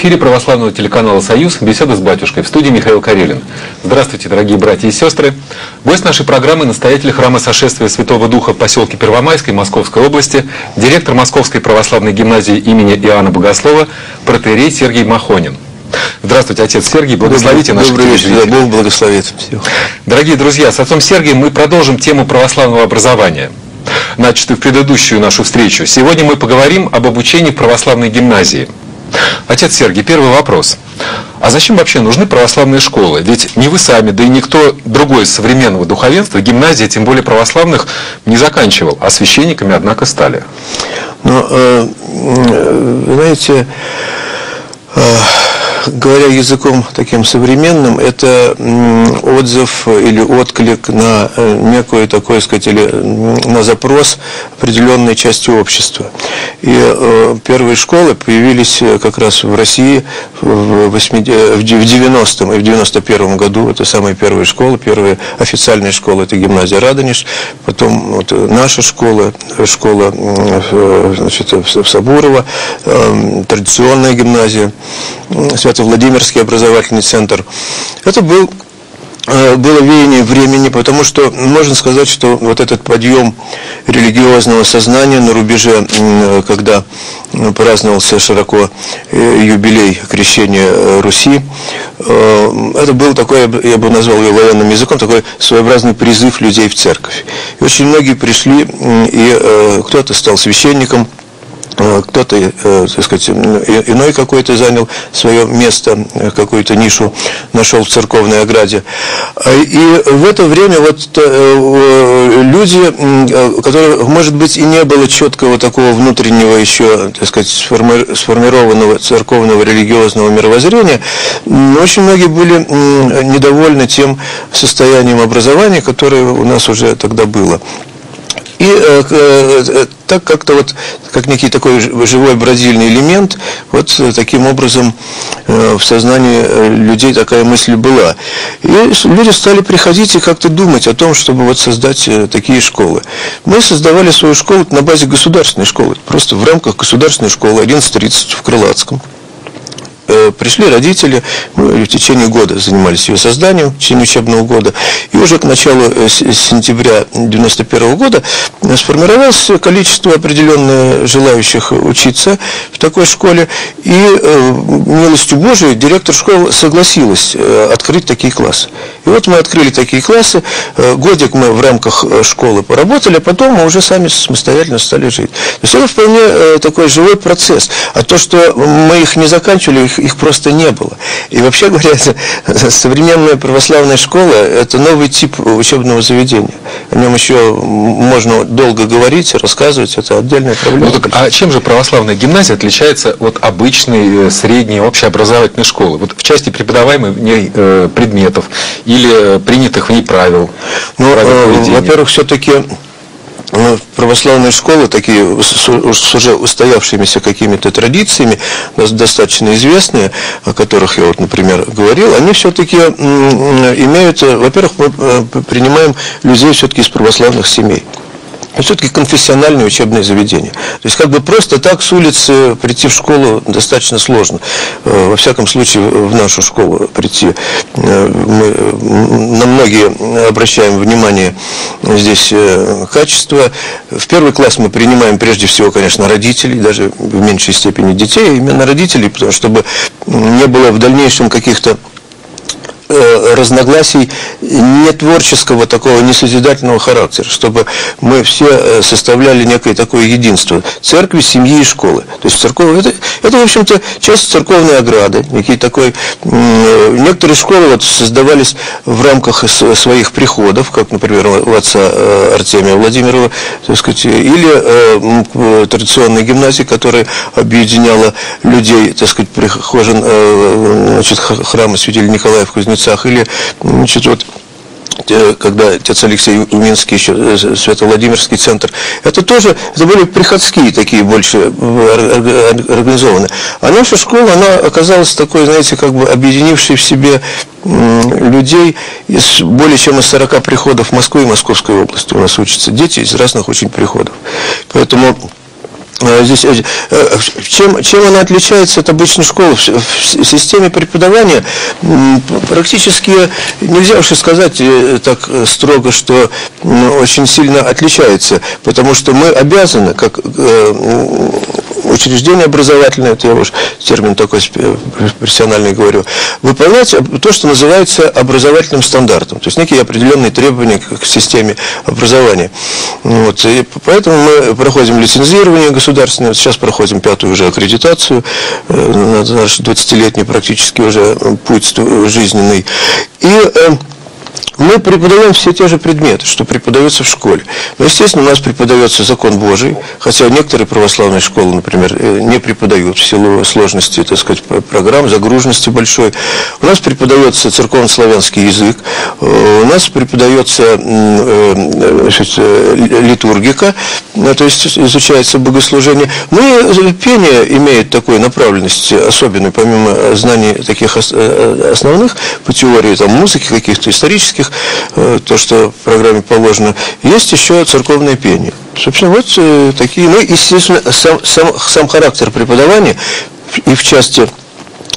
эфире православного телеканала «Союз» беседа с батюшкой в студии Михаил Карелин. Здравствуйте, дорогие братья и сестры. Гость нашей программы – настоятель храма сошествия Святого Духа в поселке Первомайской Московской области, директор Московской православной гимназии имени Иоанна Богослова, протеерей Сергей Махонин. Здравствуйте, отец Сергей, благословите наших Добрый вечер, да, Бог благословит. Всех. Дорогие друзья, с отцом Сергием мы продолжим тему православного образования – начатую в предыдущую нашу встречу. Сегодня мы поговорим об обучении в православной гимназии. Отец Сергий, первый вопрос. А зачем вообще нужны православные школы? Ведь не вы сами, да и никто другой из современного духовенства гимназии, тем более православных, не заканчивал, а священниками, однако, стали. Ну, э, знаете, э, говоря языком таким современным, это отзыв или отклик на э, некую такой, сказать, или на запрос определенной части общества. И э, первые школы появились э, как раз в России в 90-м и в 91-м году. Это самые первые школы, первые официальные школы, это гимназия Радонеж, потом вот наша школа, школа значит, в Сабурово, традиционная гимназия, Свято-Владимирский образовательный центр. Это был э, было веяние времени, потому что можно сказать, что вот этот подъем религиозного сознания на рубеже, когда праздновался широко э, юбилей крещения Руси, э, это был такой, я бы назвал его военным языком, такой своеобразный призыв людей в церковь. И очень многие пришли, и кто-то стал священником, Э, кто-то, э, так сказать, иной какой-то занял свое место, э, какую-то нишу нашел в церковной ограде. И в это время вот люди, которые, может быть, и не было четкого такого внутреннего еще, так сказать, сформированного церковного религиозного мировоззрения, очень многие были недовольны тем состоянием образования, которое у нас уже тогда было. И э, э, так как-то вот, как некий такой живой бродильный элемент, вот э, таким образом э, в сознании э, людей такая мысль была. И люди стали приходить и как-то думать о том, чтобы вот создать э, такие школы. Мы создавали свою школу на базе государственной школы, просто в рамках государственной школы 11.30 в Крылатском. Э, пришли родители, мы в течение года занимались ее созданием, в течение учебного года, и уже к началу э, сентября 1991 года сформировалось количество определенное желающих учиться в такой школе, и э, милостью Божией директор школы согласилась открыть такие классы. И вот мы открыли такие классы, годик мы в рамках школы поработали, а потом мы уже сами самостоятельно стали жить. То есть это вполне такой живой процесс. А то, что мы их не заканчивали, их их просто не было. И вообще говоря, современная православная школа – это новый тип учебного заведения. О нем еще можно долго говорить, рассказывать, это отдельная проблема. Ну, так, а чем же православная гимназия отличается от обычной э, средней общеобразовательной школы? Вот в части преподаваемых в ней э, предметов или э, принятых в ней правил? Ну, во-первых, все-таки ну, православные школы, такие с уже устоявшимися какими-то традициями, достаточно известные, о которых я вот, например, говорил, они все-таки имеют, во-первых, мы э, принимаем людей все-таки из православных семей все-таки конфессиональное учебное заведение. То есть как бы просто так с улицы прийти в школу достаточно сложно. Э, во всяком случае, в нашу школу прийти. Э, мы на многие обращаем внимание здесь э, качество. В первый класс мы принимаем прежде всего, конечно, родителей, даже в меньшей степени детей, именно родителей, чтобы не было в дальнейшем каких-то разногласий не творческого такого, не созидательного характера, чтобы мы все э, составляли некое такое единство церкви, семьи и школы. То есть церковь, это, это в общем-то, часть церковной ограды, некий такой, э, некоторые школы вот создавались в рамках своих приходов, как, например, у отца Артемия Владимирова, так сказать, или традиционная гимназия, которая объединяла людей, так сказать, прихожан значит, храма святителя Николая в Кузнецове, Кузнецах, или значит, вот когда отец Алексей Уминский, еще э, Свято-Владимирский центр, это тоже, это были приходские такие больше э, организованы. А наша школа, она оказалась такой, знаете, как бы объединившей в себе людей из более чем из 40 приходов Москвы и Московской области. У нас учатся дети из разных очень приходов. Поэтому здесь, э, э, чем, чем она отличается от обычной школы? В, системе преподавания практически нельзя уж и сказать так строго, что очень сильно отличается, потому что мы обязаны, как учреждение образовательное, это я уж термин такой профессиональный говорю, выполнять то, что называется образовательным стандартом, то есть некие определенные требования к системе образования. Вот, и поэтому мы проходим лицензирование государственное, сейчас проходим пятую уже аккредитацию, э, наш 20-летний практически уже путь жизненный. И э, мы преподаем все те же предметы, что преподается в школе. Но, естественно, у нас преподается закон Божий, хотя некоторые православные школы, например, э, не преподают в силу сложности, так сказать, программ, загруженности большой. У нас преподается церковно-славянский язык, э, у нас преподается э, значит, литургика, то есть изучается богослужение. Ну и пение имеет такую направленность особенную, помимо знаний таких основных по теории там, музыки, каких-то исторических, Э, то, что в программе положено, есть еще церковное пение. Собственно, вот э, такие, ну, естественно, сам, сам, сам характер преподавания и в части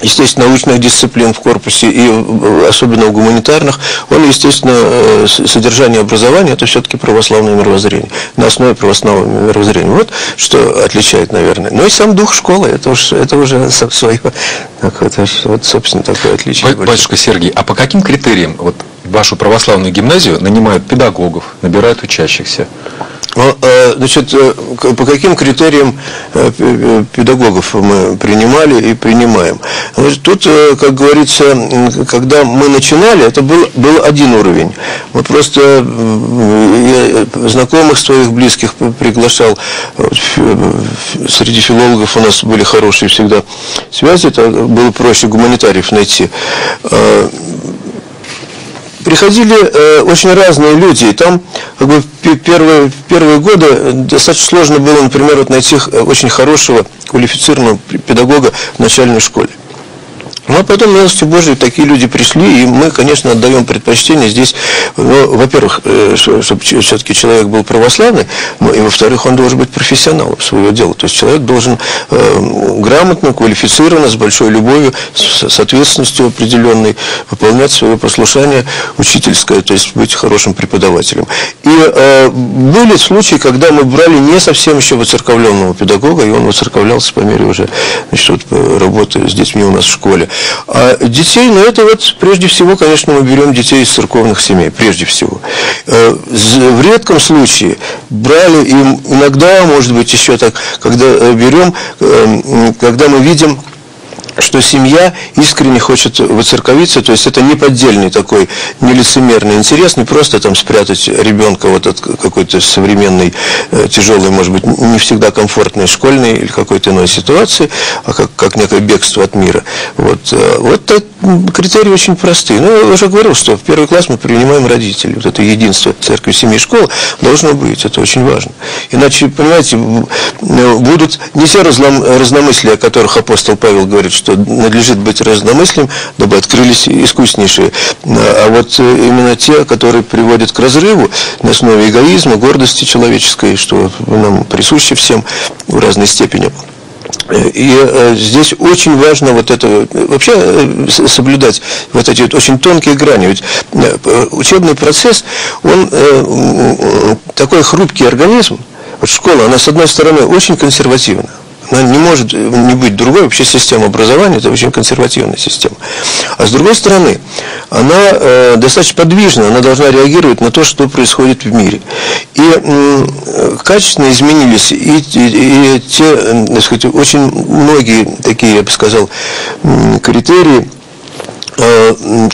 естественно, научных дисциплин в корпусе и э, особенно в гуманитарных, он, естественно, содержание образования, это все-таки православное мировоззрение, на основе православного мировоззрения. Вот что отличает, наверное. Но и сам дух школы, это, уж, это уже свое, так, это, вот, собственно, такое отличие. Батюшка Сергей, а по каким критериям вот вашу православную гимназию нанимают педагогов, набирают учащихся? Ну, э, значит, э, по каким критериям э, педагогов мы принимали и принимаем? Тут, как говорится, когда мы начинали, это был, был один уровень. Мы просто знакомых своих близких приглашал. Среди филологов у нас были хорошие всегда связи, это было проще гуманитариев найти приходили э, очень разные люди, и там как бы, первые, первые годы достаточно сложно было, например, вот найти э, очень хорошего квалифицированного педагога в начальной школе. Ну, а потом, милостью Божией, такие люди пришли, и мы, конечно, отдаем предпочтение здесь, ну, во-первых, э, чтобы все-таки человек был православный, ну, и, во-вторых, он должен быть профессионалом своего дела. То есть человек должен э, грамотно, квалифицированно, с большой любовью, с, ответственностью определенной выполнять свое послушание учительское, то есть быть хорошим преподавателем. И э, были случаи, когда мы брали не совсем еще воцерковленного педагога, и он воцерковлялся по мере уже значит, вот, работы с детьми у нас в школе. А детей, ну это вот прежде всего, конечно, мы берем детей из церковных семей, прежде всего. Э, в редком случае брали им иногда, может быть, еще так, когда э, берем, э, когда мы видим что семья искренне хочет выцерковиться, то есть это не поддельный такой нелицемерный интерес, не просто там спрятать ребенка вот от какой-то современной, э, тяжелой, может быть, не всегда комфортной школьной или какой-то иной ситуации, а как, как некое бегство от мира. Вот, э, вот так, критерии очень простые. Ну, я уже говорил, что в первый класс мы принимаем родителей. Вот это единство церкви, семьи, школы должно быть, это очень важно. Иначе, понимаете, будут не те разномыслия, о которых апостол Павел говорит, что надлежит быть разномыслием, дабы открылись искуснейшие. А вот э, именно те, которые приводят к разрыву на основе эгоизма, гордости человеческой, что нам присуще всем в разной степени. И э, здесь очень важно вот это, вообще э, соблюдать вот эти вот очень тонкие грани. Ведь учебный процесс, он такой хрупкий организм, вот школа, она с одной стороны очень консервативна, она не может не быть другой. Вообще система образования – это очень консервативная система. А с другой стороны, она э, достаточно подвижна, она должна реагировать на то, что происходит в мире. И э, качественно изменились и, и, и те, так сказать, очень многие такие, я бы сказал, критерии, э,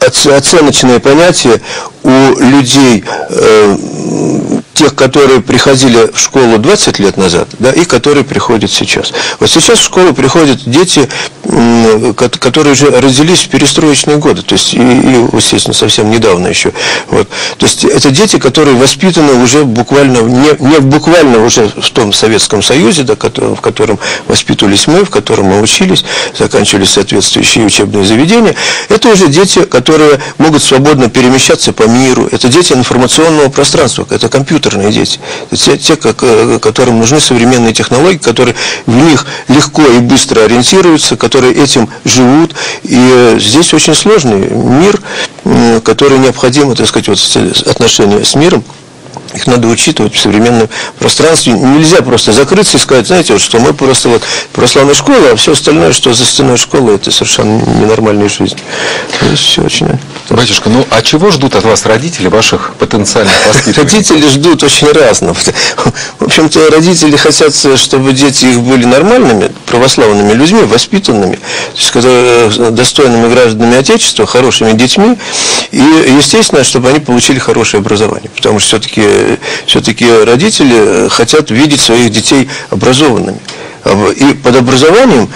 оценочные понятия у людей э, тех, которые приходили в школу 20 лет назад, да, и которые приходят сейчас. Вот сейчас в школу приходят дети, которые уже родились в перестроечные годы, то есть, и, и естественно, совсем недавно еще. Вот. То есть, это дети, которые воспитаны уже буквально, не, не буквально уже в том Советском Союзе, да, в котором воспитывались мы, в котором мы учились, заканчивали соответствующие учебные заведения. Это уже дети, которые могут свободно перемещаться по миру, это дети информационного пространства, это компьютер сложные дети. Те, те э, которым нужны современные технологии, которые в них легко и быстро ориентируются, которые этим живут. И э, здесь очень сложный мир, который необходимо, так сказать, вот отношения с миром, их надо учитывать в современном пространстве. Нельзя просто закрыться и сказать, знаете, вот, что мы просто вот православная школа, а все остальное, что за стеной школы, это совершенно ненормальная жизнь. То все очень... Батюшка, ну а чего ждут от вас родители ваших потенциальных воспитанников? Родители ждут очень разного. В общем-то, родители хотят, чтобы дети их были нормальными, православными людьми, воспитанными, то есть, э, достойными гражданами Отечества, хорошими детьми, и, естественно, чтобы они получили хорошее образование, потому что все-таки все-таки родители хотят видеть своих детей образованными. И под образованием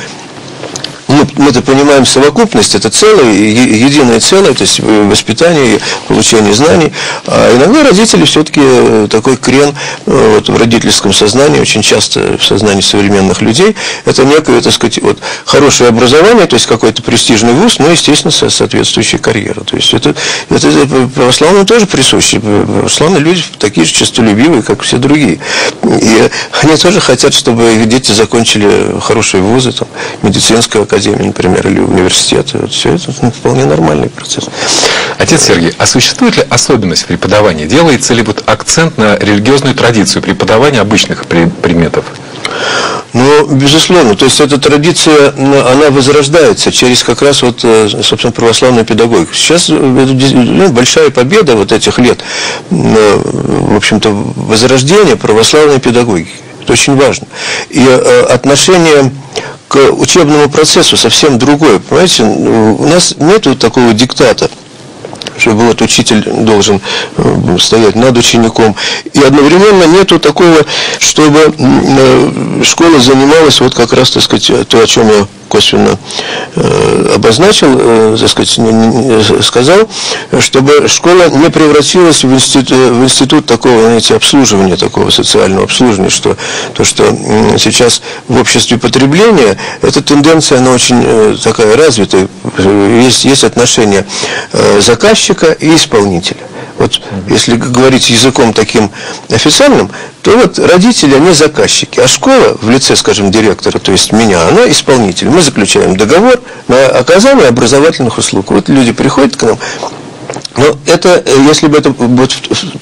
мы, мы-то понимаем совокупность, это целое, единое целое, то есть воспитание, получение знаний. А иногда родители все-таки э, такой крен э, вот, в родительском сознании, очень часто в сознании современных людей, это некое, так сказать, вот, хорошее образование, то есть какой-то престижный вуз, но, естественно, со соответствующей карьерой. То есть это, это, это православным тоже присуще. Православные люди такие же честолюбивые, как все другие. И они тоже хотят, чтобы их дети закончили хорошие вузы, там, медицинскую академию, академии, например, или университета. Вот все это ну, вполне нормальный процесс. Отец Сергей, а существует ли особенность преподавания? Делается ли вот акцент на религиозную традицию преподавания обычных предметов? Ну, безусловно, то есть эта традиция, она возрождается через как раз вот, э, собственно, православную педагогику. Сейчас э, ну, большая победа вот этих лет, в общем-то, возрождения православной педагогики. Это очень важно. И э, отношение к учебному процессу совсем другое. Понимаете, у нас нет такого диктата чтобы вот учитель должен э, стоять над учеником. И одновременно нету такого, чтобы э, школа занималась вот как раз, так сказать, то, о чем я косвенно э, обозначил, э, так сказать, сказал, чтобы школа не превратилась в институт, в институт такого, знаете, обслуживания, такого социального обслуживания, что то, что сейчас в обществе потребления, эта тенденция, она очень такая развитая, есть, есть отношение заказчика и исполнителя. Вот если говорить языком таким официальным, то вот родители, они заказчики, а школа в лице, скажем, директора, то есть меня, она исполнитель. Мы заключаем договор на оказание образовательных услуг. Вот люди приходят к нам, но это, э, если бы это вот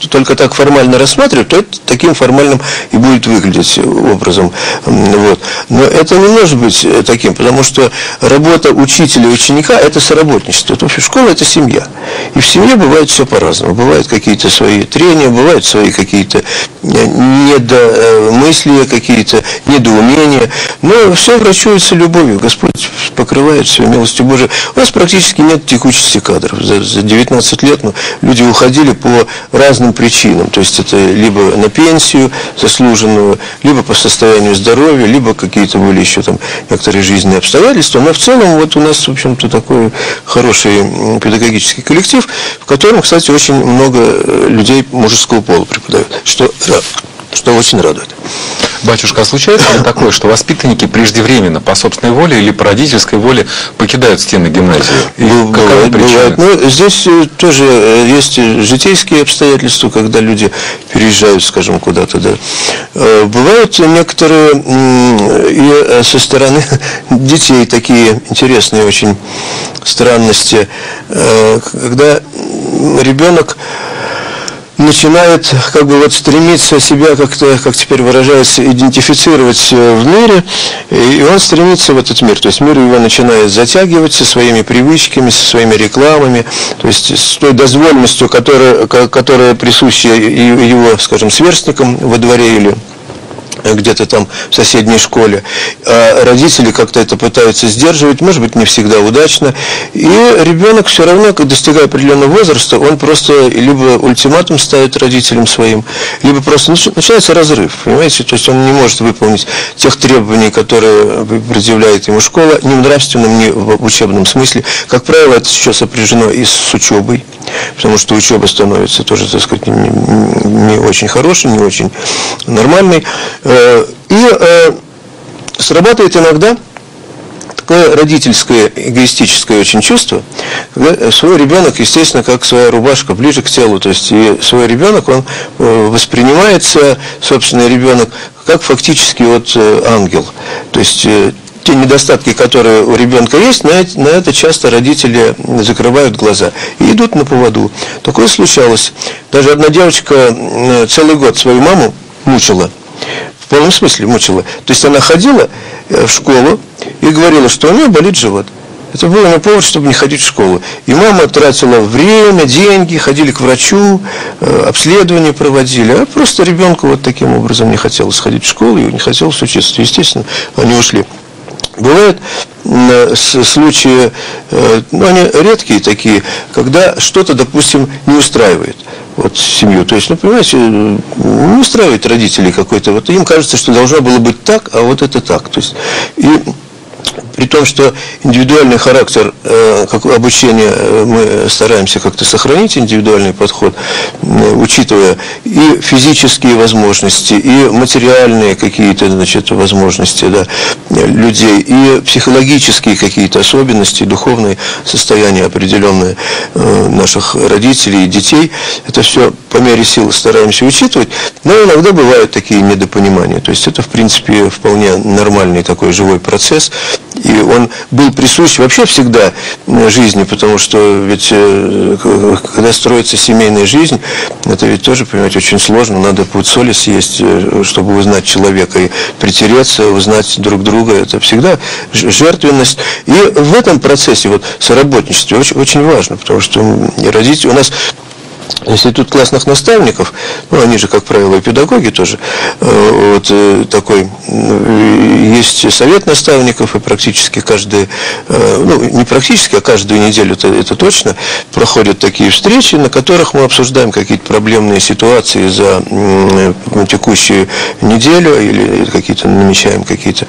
только так формально рассматривать, то это таким формальным и будет выглядеть образом. Вот. Но это не может быть э, таким, потому что работа учителя и ученика – это соработничество. Это, вообще, школа – это семья. И в семье бывает все по-разному. Бывают какие-то свои трения, бывают свои какие-то э, недомыслия, какие-то недоумения. Но все врачуется любовью. Господь покрывает все милостью Божией. У нас практически нет текучести кадров. За 19 лет но люди уходили по разным причинам. То есть это либо на пенсию заслуженную, либо по состоянию здоровья, либо какие-то были еще там некоторые жизненные обстоятельства. Но в целом вот у нас, в общем-то, такой хороший педагогический коллектив, в котором, кстати, очень много э, людей мужского пола преподают, что, что очень радует. Батюшка, а случается ли такое, что воспитанники преждевременно по собственной воле или по родительской воле покидают стены гимназии? И ну, бывает, бывает. Ну, здесь э, тоже э, есть житейские обстоятельства, когда люди переезжают, скажем, куда-то. Да. Э, бывают некоторые и со стороны детей такие интересные очень странности, когда ребенок начинает как бы вот стремиться себя как-то, как теперь выражается, идентифицировать э, в мире, и он стремится в этот мир. То есть мир его начинает затягивать со своими привычками, со своими рекламами, то есть с той дозвольностью, которая, которая присуща его, скажем, сверстникам во дворе или где-то там в соседней школе. А родители как-то это пытаются сдерживать, может быть, не всегда удачно. И ребенок все равно, достигая определенного возраста, он просто либо ультиматум ставит родителям своим, либо просто начинается разрыв, понимаете? То есть он не может выполнить тех требований, которые предъявляет ему школа, ни в нравственном, ни в учебном смысле. Как правило, это сейчас сопряжено и с учебой, потому что учеба становится тоже, так сказать, не, не очень хорошей, не очень нормальной. Э, и э, срабатывает иногда такое родительское эгоистическое очень чувство, когда свой ребенок, естественно, как своя рубашка, ближе к телу, то есть и свой ребенок, он э, воспринимается, собственный ребенок, как фактически вот э, ангел. То есть э, те недостатки, которые у ребенка есть, на на это часто родители закрывают глаза и идут на поводу. Такое случалось. Даже одна девочка целый год свою маму мучила. В полном смысле мучила. То есть она ходила в школу и говорила, что у нее болит живот. Это было на повод, чтобы не ходить в школу. И мама тратила время, деньги, ходили к врачу, э, обследования проводили. А просто ребенку вот таким образом не хотелось ходить в школу, и не хотелось учиться. Естественно, они ушли. Бывают случаи, э, ну, они редкие такие, когда что-то, допустим, не устраивает вот семью. То есть, ну, понимаете, не устраивает родителей какой-то. Вот им кажется, что должно было быть так, а вот это так. То есть, и при том, что индивидуальный характер э, как обучения э, мы стараемся как-то сохранить индивидуальный подход, учитывая и физические возможности, и материальные какие-то значит, возможности да, людей, и психологические какие-то особенности, духовные состояния определенные э, наших родителей и детей. Это все по мере сил стараемся учитывать, но иногда бывают такие недопонимания. То есть это, в принципе, вполне нормальный такой живой процесс, и он был присущ вообще всегда жизни, потому что ведь э, когда строится семейная жизнь, это ведь тоже, понимаете, очень сложно. Надо путь соли съесть, э, чтобы узнать человека и притереться, узнать друг друга. Это всегда жертвенность. И в этом процессе вот соработничество очень, очень важно, потому что родители у нас институт классных наставников, ну, они же, как правило, и педагоги тоже, э, вот э, такой, есть совет наставников, и практически каждый, э, ну, не практически, а каждую неделю, это, это точно, проходят такие встречи, на которых мы обсуждаем какие-то проблемные ситуации за текущую неделю, или какие-то намечаем какие-то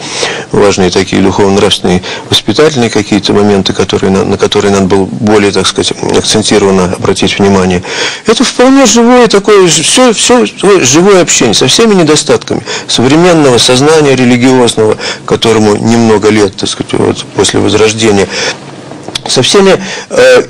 важные такие духовно-нравственные, воспитательные какие-то моменты, которые, на, на которые надо было более, так сказать, акцентированно обратить внимание. Это вполне живое такое, все, все живое общение со всеми недостатками современного сознания религиозного, которому немного лет, так сказать, вот, после Возрождения, со всеми э,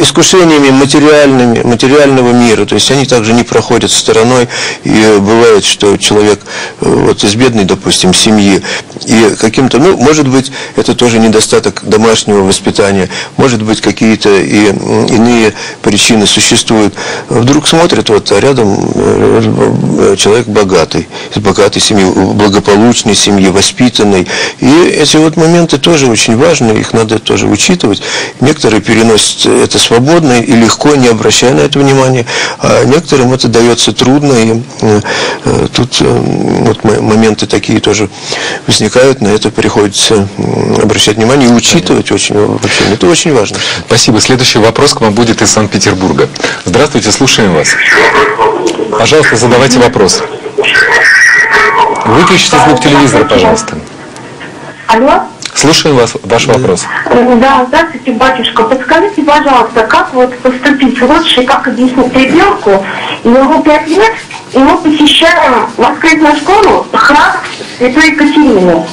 искушениями материальными, материального мира, то есть они также не проходят стороной, и бывает, что человек э, вот из бедной, допустим, семьи, и каким-то, ну, может быть, это тоже недостаток домашнего воспитания, может быть, какие-то и иные причины существуют. Вдруг смотрят, вот а рядом э, человек богатый, из богатой семьи, благополучной семьи, воспитанной, и эти вот моменты тоже очень важны, их надо тоже учитывать. Некоторые переносят это свободно и легко, не обращая на это внимания, а некоторым это дается трудно, и э, тут э, вот моменты такие тоже возникают, на это приходится обращать внимание и учитывать очень, очень, это очень важно. Спасибо. Следующий вопрос к вам будет из Санкт-Петербурга. Здравствуйте, слушаем вас. Пожалуйста, задавайте вопрос. Выключите звук телевизора, пожалуйста. Алло? Слушаем вас, ваш вопрос. Да, здравствуйте, батюшка. Подскажите, пожалуйста, как вот поступить лучше, как объяснить ребенку, ему пять лет, и мы посещаем воскресную школу храм Святой Екатерины.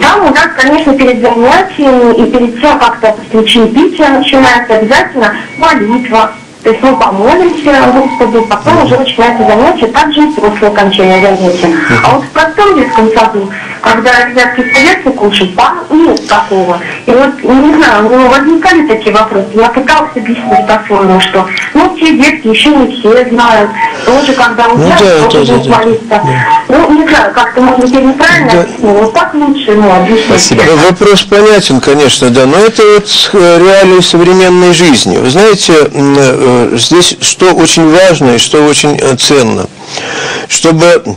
Там у нас, конечно, перед занятиями и перед тем, как то чаепитие начинается, обязательно молитва, то есть мы помолимся Господу, потом уже начинается занятие, также и после окончания занятия. А вот в простом детском саду, когда ребятки садятся кушать, там нет такого. И вот, не знаю, ну, возникали такие вопросы. Я пыталась объяснить по-своему, что ну, те детки еще не все знают. Тоже, когда у меня ну, да, да, да, молиться. Да. Ну, не знаю, как-то, может быть, я неправильно да. объяснила. Вот так лучше, ну, объяснить. Спасибо. Вопрос понятен, конечно, да, но это вот э, реалии современной жизни. Вы знаете, э, здесь что очень важно и что очень э, ценно, чтобы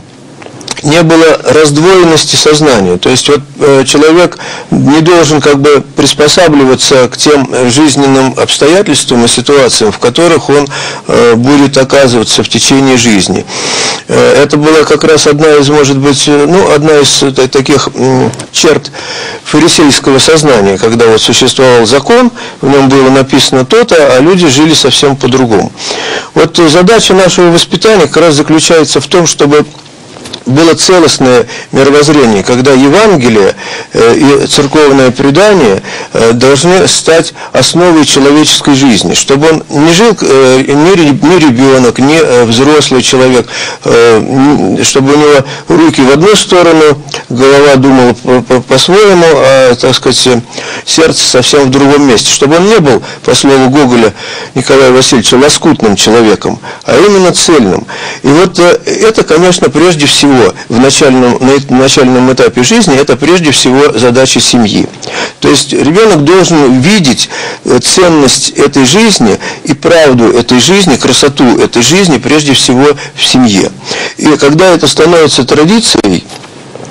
не было раздвоенности сознания. То есть вот э, человек не должен как бы приспосабливаться к тем жизненным обстоятельствам и ситуациям, в которых он э, будет оказываться в течение жизни. Э, это была как раз одна из, может быть, э, ну, одна из э, таких э, черт фарисейского сознания, когда вот существовал закон, в нем было написано то-то, а люди жили совсем по-другому. Вот задача нашего воспитания как раз заключается в том, чтобы было целостное мировоззрение, когда Евангелие и церковное предание должны стать основой человеческой жизни, чтобы он не жил ни ребенок, ни взрослый человек, чтобы у него руки в одну сторону, голова думала по-своему, а, так сказать, сердце совсем в другом месте, чтобы он не был, по слову Гоголя Николая Васильевича, лоскутным человеком, а именно цельным. И вот э, это, конечно, прежде всего, в начальном, на начальном этапе жизни, это прежде всего задача семьи. То есть ребенок должен видеть э, ценность этой жизни и правду этой жизни, красоту этой жизни прежде всего в семье. И когда это становится традицией,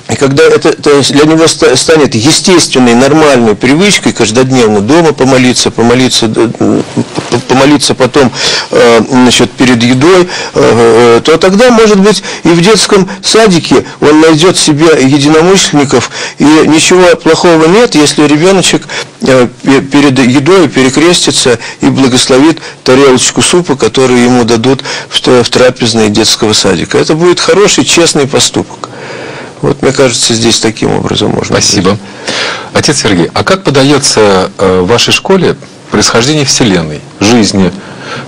и когда это, это для него станет естественной, нормальной привычкой каждодневно дома помолиться, помолиться, помолиться потом э, значит, перед едой, э, э, то тогда, может быть, и в детском садике он найдет себе единомышленников, и ничего плохого нет, если ребеночек перед едой перекрестится и благословит тарелочку супа, которую ему дадут в трапезной детского садика. Это будет хороший, честный поступок. Вот, мне кажется, здесь таким образом можно. Спасибо. Быть. Отец Сергей, а как подается э, в вашей школе происхождение Вселенной, жизни,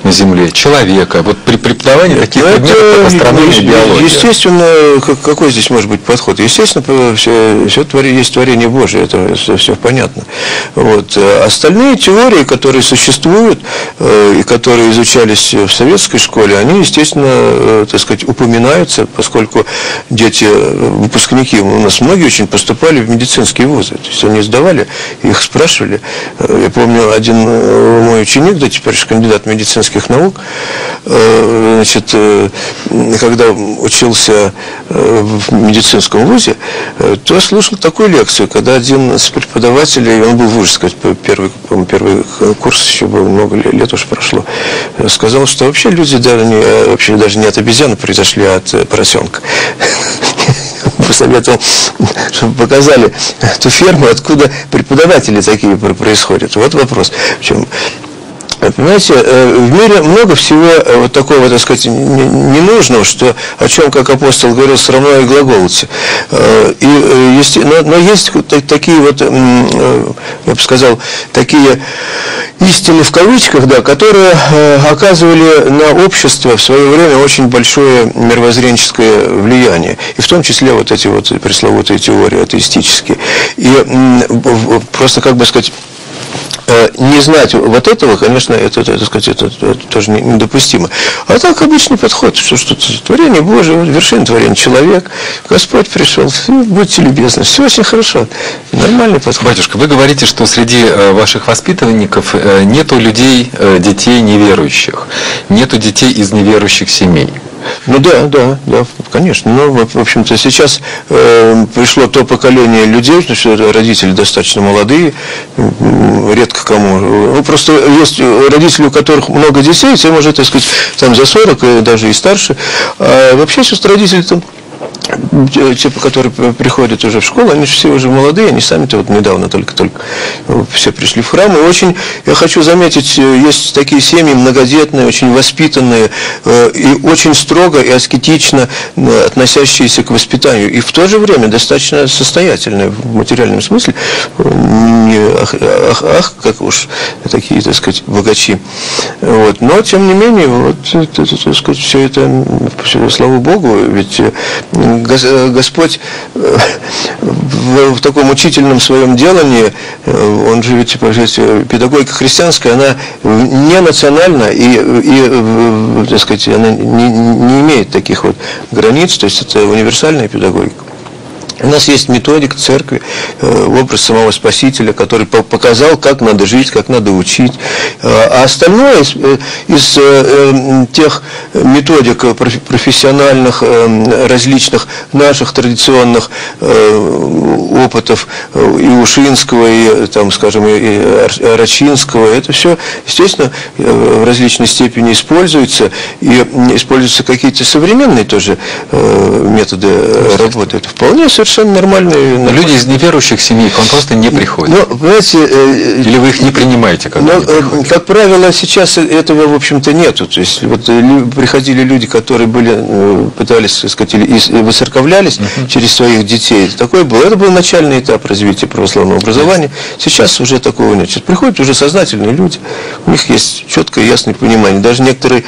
на Земле, человека, вот при преподавании таких ну, предметов астрономии и биологии. Естественно, какой здесь может быть подход? Естественно, все, все творение, есть творение Божие, это все, все понятно. Вот. Остальные теории, которые существуют э, и которые изучались в советской школе, они, естественно, э, так сказать, упоминаются, поскольку дети, э, выпускники, у нас многие очень поступали в медицинские вузы, то есть они сдавали, их спрашивали. Я помню, один мой ученик, да теперь кандидат медицины, медицинских наук, э, значит, э, когда учился э, в медицинском вузе, то слушал такую лекцию, когда один из преподавателей, он был в сказать, первый, первый курс еще был, много лет уже прошло, сказал, что вообще люди даже не, вообще даже не от обезьяны произошли, а от поросенка посоветовал, чтобы показали ту ферму, откуда преподаватели такие происходят. Вот вопрос. В чем Понимаете, э, в мире много всего э, вот такого, так сказать, ненужного, что, о чем, как апостол говорил, все равно и глаголцы. Э, и есть, но, но есть такие вот, я бы сказал, такие истины в кавычках, да, которые оказывали на общество в свое время очень большое мировоззренческое влияние. И в том числе вот эти вот пресловутые теории атеистические. И просто, как бы сказать, Э, не знать вот этого, конечно, это, это, сказать, это, это тоже недопустимо. А так обычный подход, что, что творение Божие, вершина творения человек, Господь пришел, будьте любезны, все очень хорошо, нормальный подход. Батюшка, вы говорите, что среди э, ваших воспитанников э, нету людей, детей неверующих, нету детей из неверующих семей. Ну да, да, да, конечно. Но, в общем-то, сейчас э, пришло то поколение людей, что родители достаточно молодые, редко кому. Ну, просто есть родители, у которых много детей, те, может, так сказать, там за 40, даже и старше. А вообще сейчас родители там те, которые приходят уже в школу, они же все уже молодые, они сами-то вот недавно только-только все пришли в храм. И очень, я хочу заметить, есть такие семьи многодетные, очень воспитанные э, и очень строго и аскетично э, относящиеся к воспитанию. И в то же время достаточно состоятельные в материальном смысле. Не ах, ах, ах как уж такие, так сказать, богачи. Вот. Но, тем не менее, вот, так сказать, все это, слава Богу, ведь э, Э, Господь э, в, в таком учительном своем делании, э, он же ведь, педагогика христианская, она не национальна и, и так сказать, она не, не имеет таких вот границ, то есть это универсальная педагогика. У нас есть методик церкви, э, образ самого Спасителя, который показал, как надо жить, как надо учить. Э, а остальное из, э, из тех методик профессиональных, различных наших традиционных опытов и Ушинского, и, там, скажем, и Рачинского, это все, естественно, в различной степени используется, и используются какие-то современные тоже методы работы. Это вполне совершенно совершенно нормальные. Но люди из неверующих семей к вам просто не приходят. Ну, понимаете, э, Или вы их не принимаете, когда но, они э, как правило, сейчас этого, в общем-то, нету. То есть вот э, приходили люди, которые были, э, пытались, так сказать, или из- э, выцерковлялись через своих детей. Такое было. Это был начальный этап развития православного образования. Сейчас уже такого нет. Сейчас приходят уже сознательные люди. У них есть четкое, ясное понимание. Даже некоторые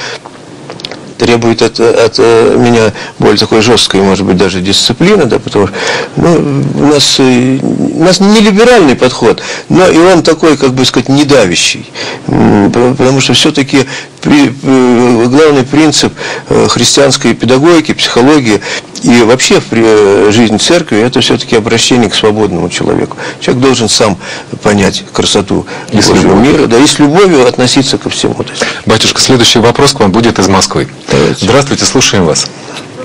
требует от, от э, меня более такой жесткой, может быть, даже дисциплины, да, потому что ну, у, нас, э, у нас не либеральный подход, но и он такой, как бы сказать, недавящий. Потому что все-таки главный принцип э, христианской педагогики, психологии и вообще в при- э, жизни церкви это все-таки обращение к свободному человеку. Человек должен сам понять красоту И Божьего мира, да, и с любовью относиться ко всему. Батюшка, следующий вопрос к вам будет из Москвы. Давайте. Здравствуйте, слушаем вас.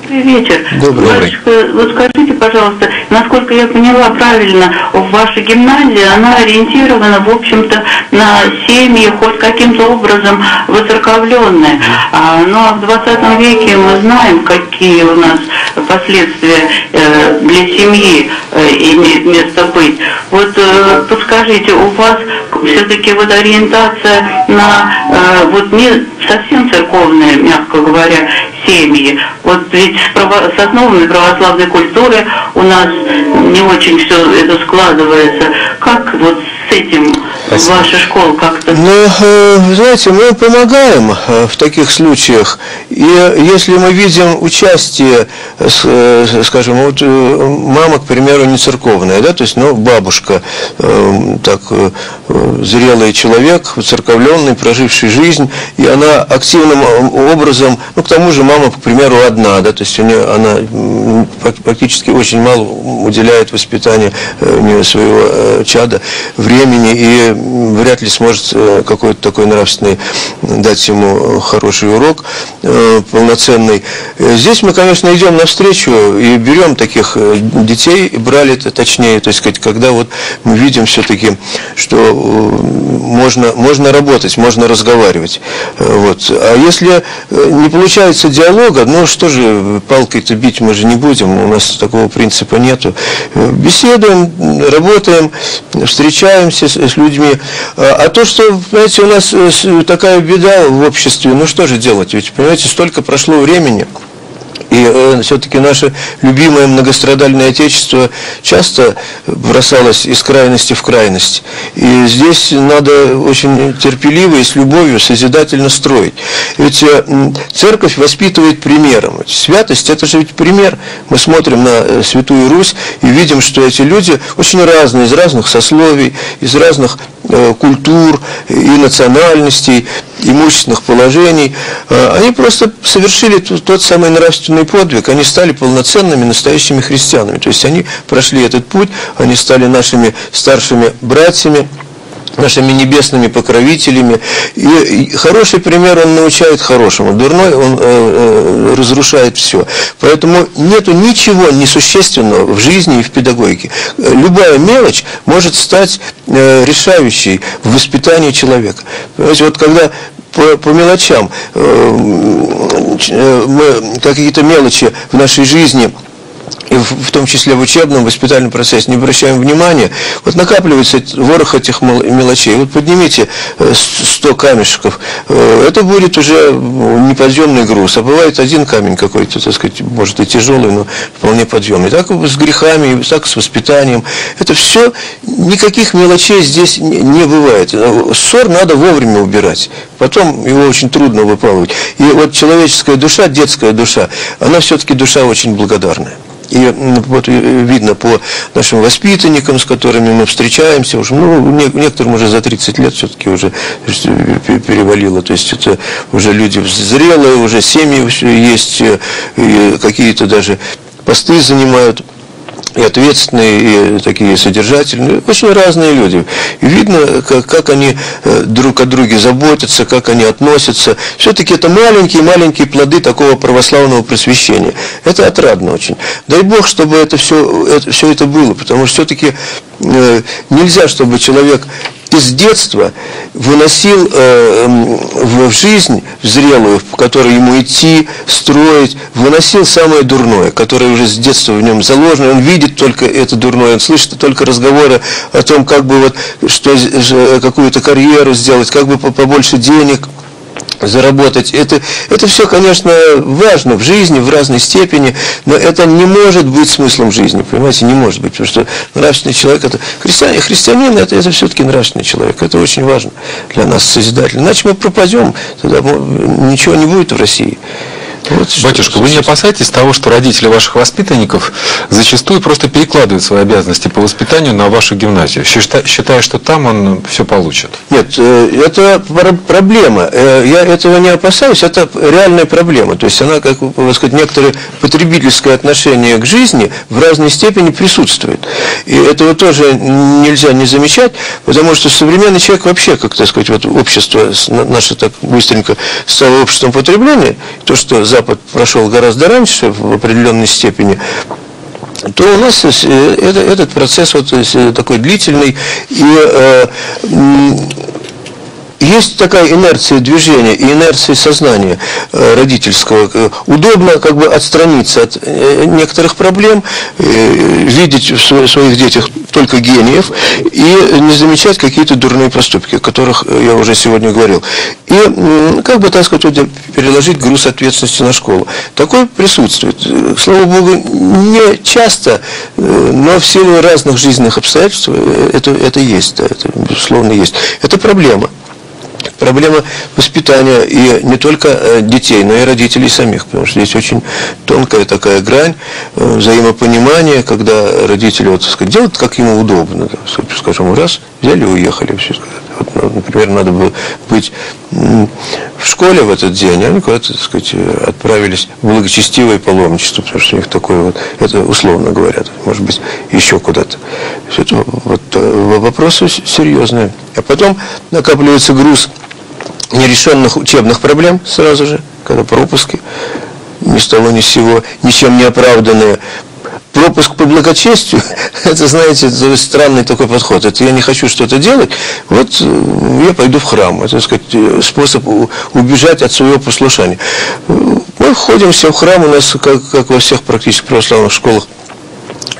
Добрый вечер. Добрый. Батюшка, вот скажите, пожалуйста, насколько я поняла правильно, ваша гимназия, она ориентирована, в общем-то, на семьи, хоть каким-то образом воцерковленные. А, ну, а в 20 веке мы знаем, какие у нас последствия э, для семьи э, имеет место быть. Вот э, подскажите, у вас все-таки вот ориентация на э, вот не совсем церковные, мягко говоря, семьи. Вот ведь с, основами православной культуры у нас не очень все это складывается. Как вот с этим Спасибо. ваша школа как-то Ну, э, знаете, мы помогаем э, в таких случаях. И если мы видим участие, э, э, скажем, вот э, мама, к примеру, не церковная, да, то есть, ну, бабушка, э, так, э, э, зрелый человек, церковленный, проживший жизнь, и она активным э, образом, ну, к тому же мама, к примеру, одна, да, то есть у нее, она практически очень мало уделяет воспитанию э, своего э, чада времени и м, вряд ли сможет э, какой-то такой нравственный дать ему э, хороший урок э, полноценный. Здесь мы, конечно, идем навстречу и берем таких детей, брали это точнее, то есть когда вот мы видим все-таки, что можно, можно работать, можно разговаривать. Вот. А если не получается диалога, ну что же, палкой-то бить мы же не будем, у нас такого принципа нету. Беседуем, работаем, встречаемся с, с людьми. А, а то, что, знаете, у нас э, такая беда в обществе, ну что же делать? Ведь, понимаете, столько прошло времени. И все-таки наше любимое многострадальное Отечество часто бросалось из крайности в крайность. И здесь надо очень терпеливо и с любовью созидательно строить. Ведь э, церковь воспитывает примером. Святость – это же ведь пример. Мы смотрим на э, Святую Русь и видим, что эти люди очень разные, из разных сословий, из разных э, культур и национальностей, имущественных положений. Э, Они просто совершили тот, самый нравственный подвиг, они стали полноценными настоящими христианами. То есть они прошли этот путь, они стали нашими старшими братьями, нашими небесными покровителями. И, хороший пример он научает хорошему, дурной он э, э, разрушает все. Поэтому нету ничего несущественного в жизни и в педагогике. Любая мелочь может стать э, решающей в воспитании человека. Понимаете, вот когда по, по мелочам э, э, мы какие-то мелочи в нашей жизни и в, том числе в учебном, воспитательном процессе не обращаем внимания, вот накапливается ворох этих мел- мелочей. Вот поднимите э, с- 100 камешков, э, это будет уже неподъемный груз. А бывает один камень какой-то, так сказать, может и тяжелый, но вполне подъемный. Так с грехами, так с воспитанием. Это все, никаких мелочей здесь не, не бывает. Э, Ссор надо вовремя убирать. Потом его очень трудно выпалывать. И вот человеческая душа, детская душа, она все-таки душа очень благодарная. И м, вот э, видно по нашим воспитанникам, с которыми мы встречаемся, уже, ну, не- некоторым уже за 30 лет все-таки уже э, пе- перевалило. То есть это уже люди зрелые, уже семьи есть, э, какие-то даже посты занимают и ответственные, и такие содержательные, очень разные люди. И видно, как, как они э, друг о друге заботятся, как они относятся. Все-таки это маленькие-маленькие плоды такого православного просвещения. Это отрадно очень. Дай Бог, чтобы это все это, все это было, потому что все-таки э, нельзя, чтобы человек из детства выносил э, в, в жизнь, в зрелую, в которой ему идти, строить, выносил самое дурное, которое уже с детства в нем заложено. Он видит только это дурное, он слышит только разговоры о том, как бы вот, что, какую-то карьеру сделать, как бы побольше денег – заработать. Это, это все, конечно, важно в жизни, в разной степени, но это не может быть смыслом жизни, понимаете, не может быть, потому что нравственный человек, это христианин, христианин это, это все-таки нравственный человек, это очень важно для нас, созидатель. Иначе мы пропадем, тогда ничего не будет в России. Вот Батюшка, вы не опасаетесь того, что родители ваших воспитанников зачастую просто перекладывают свои обязанности по воспитанию на вашу гимназию, считая, что там он все получит? Нет, э, это проблема. Э, я этого не опасаюсь, это реальная проблема. То есть она, как так сказать, некоторое потребительское отношение к жизни в разной степени присутствует. И этого тоже нельзя не замечать, потому что современный человек вообще, как так сказать, вот общество наше так быстренько стало обществом потребления, то, что Запад прошел гораздо раньше в определенной степени, то у нас э, это, этот процесс вот э, такой длительный и э, есть такая инерция движения и инерция сознания э, родительского. Э, удобно как бы отстраниться от э, некоторых проблем, видеть в своих детях только гениев и не замечать какие-то дурные поступки, о которых я уже сегодня говорил. И, как бы, так сказать, переложить груз ответственности на школу. Такое присутствует. Слава Богу, не часто, но в силу разных жизненных обстоятельств это, это есть, да, это безусловно есть. Это проблема проблема воспитания и не только э, детей, но и родителей самих, потому что здесь очень тонкая такая грань э, взаимопонимания, когда родители вот, сказать, делают, как ему удобно, скажем, раз, взяли и уехали, все вот, ну, например, надо было быть в школе в этот день, они куда-то, так сказать, отправились в благочестивое паломничество, потому что у них такое вот, это условно говорят, может быть, еще куда-то. Это вот э, вопросы серьезные. А потом накапливается груз нерешенных учебных проблем сразу же, когда пропуски, ни с того ни с сего, ничем не оправданные, пропуск по благочестию, это, знаете, странный такой подход. Это я не хочу что-то делать, вот э, я пойду в храм. Это, так сказать, способ убежать от своего послушания. Мы ходим все в храм, у нас, как, как во всех практически православных школах,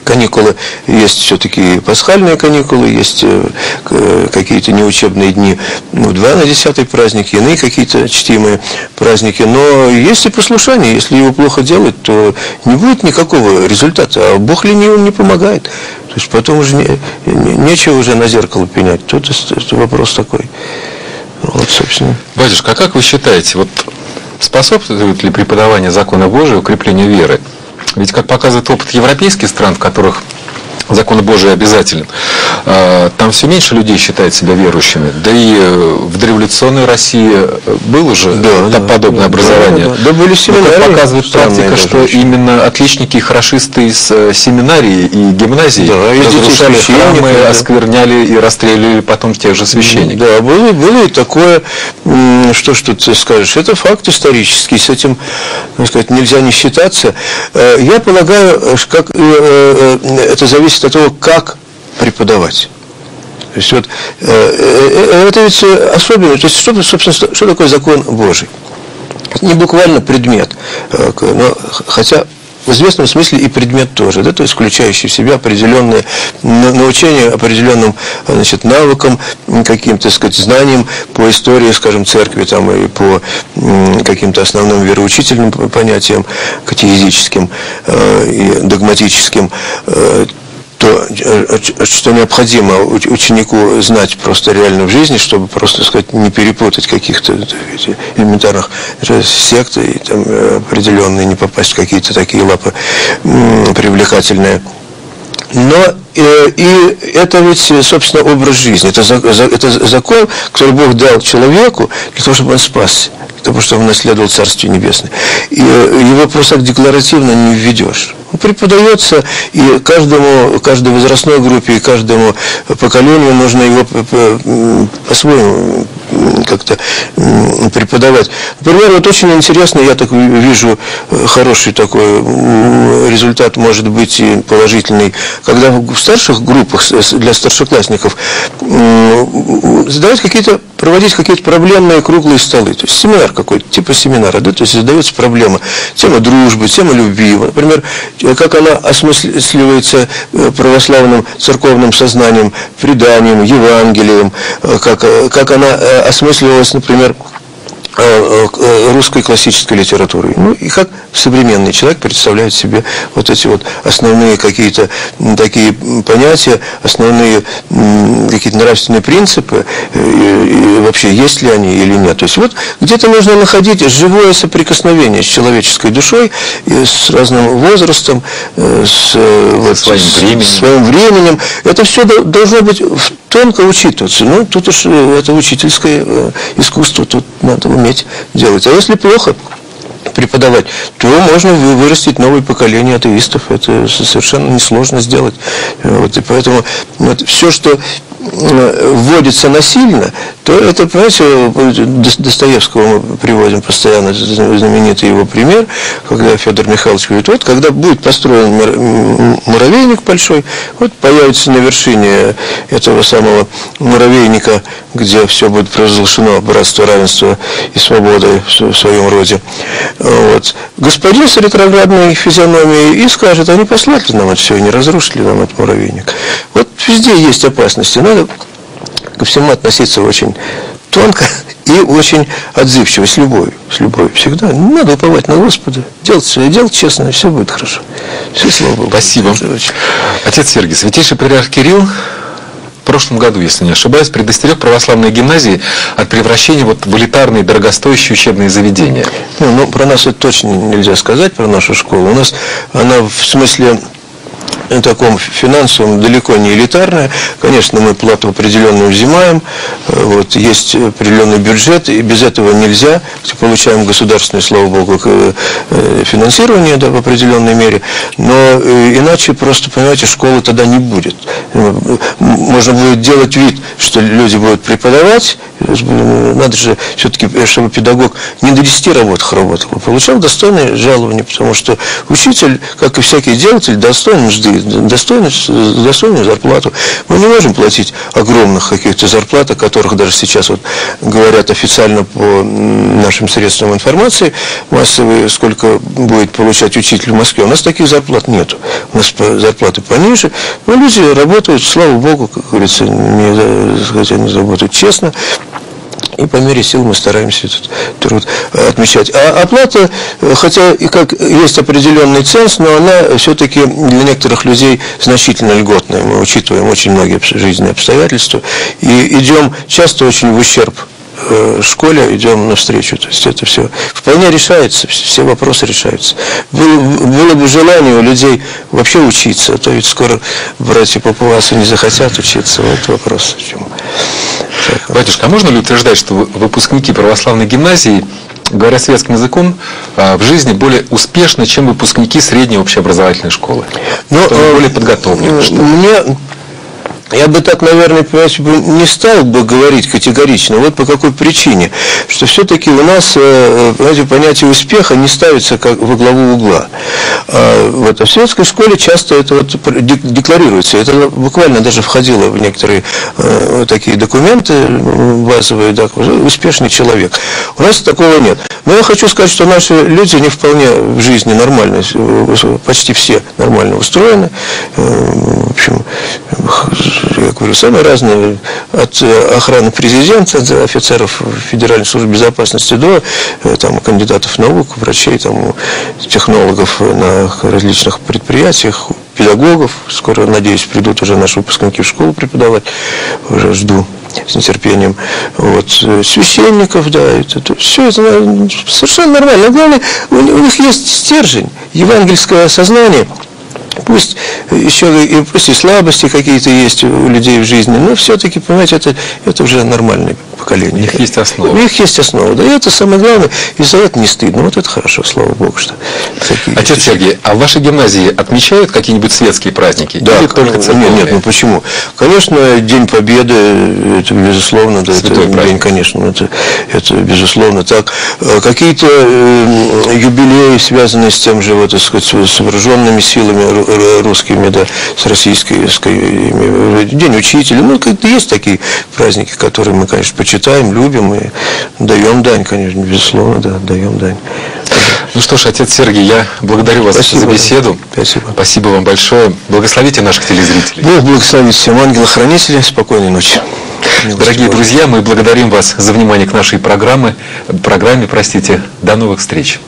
каникулы, есть все-таки пасхальные каникулы, есть э, какие-то неучебные дни, ну, два на десятый праздник, иные какие-то чтимые праздники. Но есть и послушание, если его плохо делать, то не будет никакого результата, а Бог ленивым не помогает. То есть потом уже не, не, нечего уже на зеркало пенять. Тут вопрос такой. Вот, собственно. Батюшка, а как вы считаете, вот способствует ли преподавание закона Божия укреплению веры? Ведь, как показывает опыт европейских стран, в которых закон Божий обязателен, там все меньше людей считает себя верующими. Да и э, в дореволюционной России было же да, да, подобное да, образование. Да, да, да были семинарии. Но, показывает практика, что очень. именно отличники и хорошисты из э, семинарии и гимназии да, разрушали храмы, да. оскверняли и расстреливали потом тех же священников. Да, было, было и такое, что что ты скажешь, это факт исторический, с этим, сказать, нельзя не считаться. Э, я полагаю, как это зависит от того, как преподавать. То есть вот э, э, э, это ведь особенно, то есть что, собственно, что такое закон Божий? Не буквально предмет, но хотя в известном смысле и предмет тоже, да, то есть включающий в себя определенное научение определенным значит, навыкам, каким-то, сказать, знаниям по истории, скажем, церкви там, и по каким-то основным вероучительным понятиям, катехизическим э, и догматическим, э, то, э, что необходимо ученику знать просто реально в жизни, чтобы просто сказать, не перепутать каких-то элементарных сект и там, э, определенные, не попасть в какие-то такие лапы привлекательные. Но э, и это ведь, собственно, образ жизни. Это, это закон, который Бог дал человеку для того, чтобы он спасся, для того, чтобы он наследовал Царствие Небесное. И его просто так декларативно не введешь преподается, и каждому, каждой возрастной группе, и каждому поколению нужно его по-своему как-то преподавать. Например, вот очень интересно, я так вижу э, хороший такой результат, может быть и положительный, когда в старших группах для старшеклассников задавать какие-то проводить какие-то проблемные круглые столы. То есть семинар какой-то, типа семинара, да, то есть задается проблема. Тема дружбы, тема любви. Например, как она осмысливается э, православным церковным сознанием, преданием, Евангелием, э, как, э, как она например, Э, э, русской классической литературой. Ну и как современный человек представляет себе вот эти вот основные какие-то такие понятия, основные какие-то нравственные принципы, э, и вообще есть ли они или нет. То есть вот где-то нужно находить живое соприкосновение с человеческой душой, с разным возрастом, с, вот, своим, временем. своим временем. Это все должно быть тонко учитываться. Ну, тут уж это учительское искусство, тут надо уметь уметь делать. А если плохо преподавать, то можно вырастить новое поколение атеистов. Это совершенно несложно сделать. Вот, и поэтому вот, все, что вводится насильно, то это, понимаете, Достоевского мы приводим постоянно, знаменитый его пример, когда Федор Михайлович говорит, вот когда будет построен муравейник большой, вот появится на вершине этого самого муравейника, где все будет провозглашено братство, равенство и свобода в своем роде. Вот. Господин с ретроградной физиономией и скажет, они послали нам это все, не разрушили нам этот муравейник. Вот везде есть опасности. Надо ко всему относиться очень тонко и очень отзывчиво, с любовью, с любовью всегда. Не надо уповать на Господа, делать свое дело честно, и все будет хорошо. Все, слава Богу. Спасибо. Отец Сергий, святейший патриарх Кирилл в прошлом году, если не ошибаюсь, предостерег православные гимназии от превращения вот в элитарные, дорогостоящие учебные заведения. Ну, ну, про нас это точно нельзя сказать, про нашу школу. У нас она в смысле таком финансовом далеко не элитарная. Конечно, мы плату определенную взимаем, э, вот, есть определенный бюджет, и без этого нельзя. Получаем государственное, слава богу, э, финансирование да, в определенной мере, но э, иначе просто, понимаете, школы тогда не будет. Можно будет делать вид, что люди будут преподавать, надо же все-таки, чтобы педагог не до 10 работах работал, а получал достойное жалование, потому что учитель, как и всякий делатель, достоин достойную, достойную зарплату. Мы не можем платить огромных каких-то зарплат, о которых даже сейчас вот говорят официально по нашим средствам информации массовые, сколько будет получать учитель в Москве. У нас таких зарплат нет. У нас зарплаты пониже. Но люди работают, слава Богу, как говорится, не, сказать, они работают честно. И по мере сил мы стараемся этот труд отмечать. А оплата, хотя и как есть определенный ценз, но она все-таки для некоторых людей значительно льготная. Мы учитываем очень многие жизненные обстоятельства и идем часто очень в ущерб э, школе идем навстречу. То есть это все вполне решается, все вопросы решаются. Было, было бы желание у людей вообще учиться, а то ведь скоро братья Папуасы не захотят учиться. Вот вопрос. Почему. Батюшка, а можно ли утверждать, что выпускники православной гимназии, говоря светским языком, а, в жизни более успешны, чем выпускники средней общеобразовательной школы? Но, ну, э, более подготовлены? Мне я бы так, наверное, понимаете, не стал бы говорить категорично. Вот по какой причине. Что все-таки у нас, э, э, понимаете, понятие успеха не ставится как во главу угла. А вот, а в советской школе часто это вот декларируется. Это буквально даже входило в некоторые э, такие документы базовые, да, успешный человек. У нас такого нет. Но я хочу сказать, что наши люди не вполне в жизни нормально, почти все нормально устроены. Общем, я говорю, самые разные, от э, охраны президента, до офицеров Федеральной службы безопасности до э, там, кандидатов наук, врачей, там, технологов на различных предприятиях, педагогов. Скоро, надеюсь, придут уже наши выпускники в школу преподавать. Уже жду с нетерпением. Вот. Э, священников, да, это, это, все это совершенно нормально. Главное, у, у них есть стержень, евангельское сознание – Пусть еще и, пусть и слабости какие-то есть у людей в жизни, но все-таки, понимаете, это, это уже нормальный поколения. У них есть основа. У них есть основа, да, и это самое главное, и за это не стыдно. Вот это хорошо, слава Богу, что такие Отец вещи. Сергей, а в вашей гимназии отмечают какие-нибудь светские праздники? Да, Или только церковные? Нет, нет, ну почему? Конечно, День Победы, это безусловно, да, Святой это праздник. день, конечно, это, это безусловно так. Э, какие-то э, юбилеи, связанные с тем же, вот, так сказать, с вооруженными силами русскими, да, с российской, День учителя, ну, как-то есть такие праздники, которые мы, конечно, почитаем, любим и даем дань, конечно, безусловно, да, даем дань. Ну что ж, отец Сергей, я благодарю вас Спасибо. за беседу. Спасибо. Спасибо вам большое. Благословите наших телезрителей. Бог благословит всем ангела-хранителя. Спокойной ночи. Дорогие друзья, мы благодарим вас за внимание к нашей программе, программе, простите. До новых встреч.